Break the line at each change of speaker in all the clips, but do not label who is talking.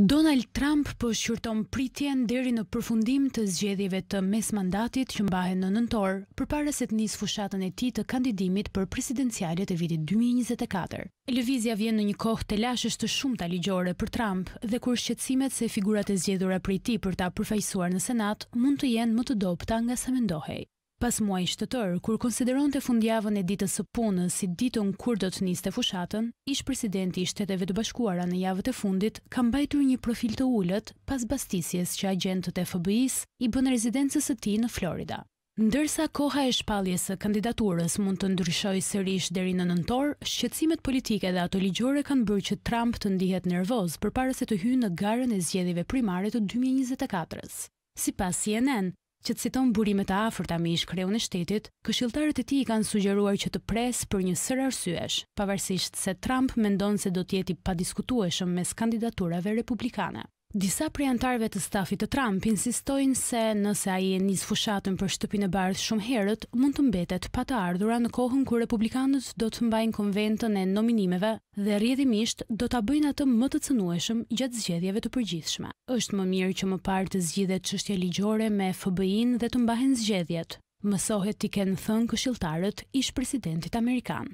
Donald Trump po shqyrton pritjen deri në përfundim të zgjedhjeve të mesmandatit që mbahen në nëntor, përpara se të nisë fushatën e tij të kandidimit për presidencialet e vitit dy mijë e njëzet e katër. Lëvizja vjen në një kohë telashesh të shumta ligjore për Trump dhe kur shqetësimet se figurat e zgjedhura prej tij për ta përfaqësuar në Senat mund të jenë më të dobëta nga sa mendohej. Pas muajsh të tërë, kur konsideronte fundjavën e ditës së punës si ditën kur do të niste fushatën, ish-presidenti i Shteteve të Bashkuara në javët e fundit ka mbajtur një profil të ulët pas bastisjes që agjentët e FBI-së i bënë rezidencës së tij në Florida. Ndërsa koha e shpalljes së kandidaturës mund të ndryshojë sërish deri në nëntor, shqetësimet politike dhe ato ligjore kanë bërë që Trump të ndihet nervoz përpara se të hyjë në garën e zgjedhjeve primare të dy mijë e njëzet e katër-s. Sipas cnn, që citon burime të afërta me ish-kreun e shtetit, këshilltarët e tij i kanë sugjeruar që të presë për një sërë arsyesh, pavarësisht se Trump mendon se do të jetë i padiskutueshëm mes kandidaturave republikane. Disa prej anëtarëve të stafit të Trump insistojnë se nëse ai e nis fushatën për Shtëpinë e Bardhë shumë herët, mund të mbetet pa të ardhura në kohën kur republikanët do të mbajnë konventën e nominimeve Dhe rrjedhimisht do ta bëjnë atë më të cënueshëm gjatë zgjedhjeve të përgjithshme. Është më mirë që më parë të zgjidhet çështja ligjore me FBI-në dhe të mbahen zgjedhjet, mësohet t'i kenë thënë këshilltarët ish-presidentit amerikan.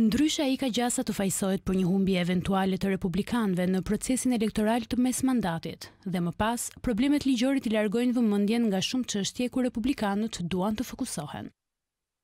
Ndryshe ai ka gjasa të fajësohet për një humbje eventuale të republikanëve në procesin elektoral të mesmandatit dhe më pas problemet ligjore t'i largojnë vëmendjen nga shumë çështje ku republikanët duan të fokusohen.